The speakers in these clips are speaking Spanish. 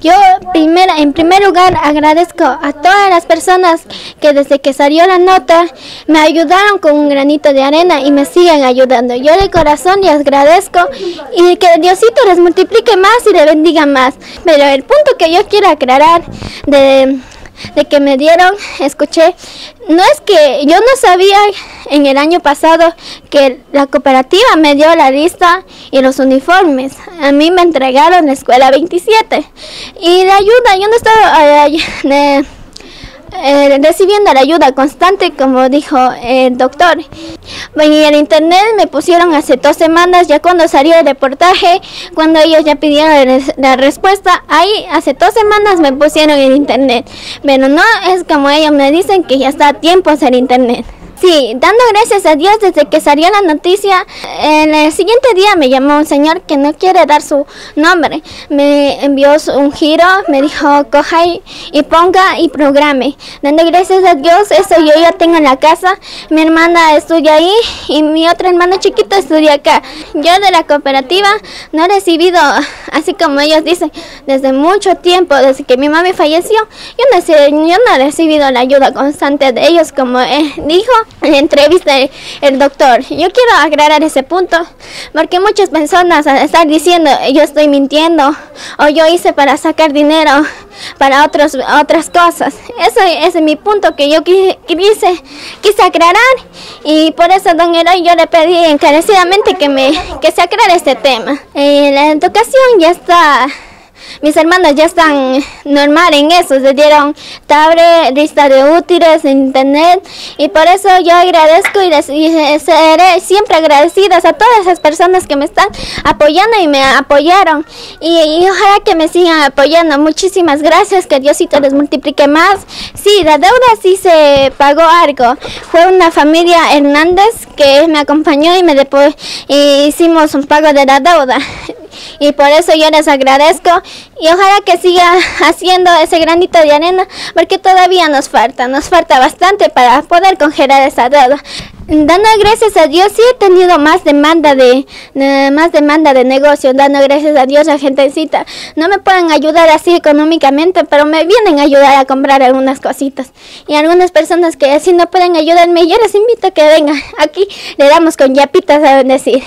Yo primera, en primer lugar agradezco a todas las personas que desde que salió la nota me ayudaron con un granito de arena y me siguen ayudando. Yo de corazón les agradezco y que Diosito les multiplique más y les bendiga más. Pero el punto que yo quiero aclarar de de que me dieron, escuché, no es que yo no sabía en el año pasado que la cooperativa me dio la lista y los uniformes. A mí me entregaron la escuela 27 y la ayuda, yo no estaba eh, eh, recibiendo la ayuda constante, como dijo el doctor. En el internet me pusieron hace dos semanas, ya cuando salió el reportaje, cuando ellos ya pidieron la respuesta, ahí hace dos semanas me pusieron en internet. Pero no es como ellos me dicen que ya está a tiempo hacer internet. Sí, dando gracias a Dios desde que salió la noticia, en el siguiente día me llamó un señor que no quiere dar su nombre. Me envió un giro, me dijo coja y, ponga y programe. Dando gracias a Dios, eso yo ya tengo en la casa. Mi hermana estudia ahí y mi otra hermana chiquita estudia acá. Yo de la cooperativa no he recibido, así como ellos dicen, desde mucho tiempo, desde que mi mamá falleció, yo no, sé, yo no he recibido la ayuda constante de ellos, como dijo en la entrevista el doctor. Yo quiero aclarar ese punto porque muchas personas están diciendo yo estoy mintiendo o yo hice para sacar dinero para otros, otras cosas. Ese, es mi punto que yo quise, quise aclarar y por eso, don Eloy, yo le pedí encarecidamente que, me, que se aclare este tema. Eh, la educación ya está mis hermanos ya están normal en eso, se dieron tablet, lista de útiles, internet y por eso yo agradezco y, seré siempre agradecidas a todas esas personas que me están apoyando y me apoyaron y, ojalá que me sigan apoyando. Muchísimas gracias, que Diosito les multiplique más. Sí, la deuda sí se pagó algo. Fue una familia Hernández que me acompañó y me después hicimos un pago de la deuda y por eso yo les agradezco y ojalá que siga haciendo ese granito de arena porque todavía nos falta, nos falta bastante para poder congelar esa deuda. Dando gracias a Dios sí he tenido más demanda de, más demanda de negocio, dando gracias a Dios la gentecita. No me pueden ayudar así económicamente, pero me vienen a ayudar a comprar algunas cositas. Y algunas personas que así no pueden ayudarme, yo les invito a que vengan. Aquí le damos con yapitas a bendecir.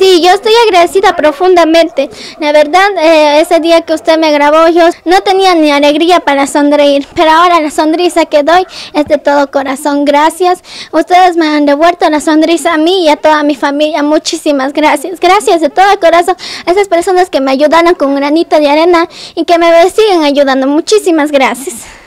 Sí, yo estoy agradecida profundamente. La verdad, eh, ese día que usted me grabó, yo no tenía ni alegría para sonreír, pero ahora la sonrisa que doy es de todo corazón. Gracias. Ustedes me han devuelto la sonrisa a mí y a toda mi familia. Muchísimas gracias. Gracias de todo corazón a esas personas que me ayudaron con granito de arena y que me siguen ayudando. Muchísimas gracias.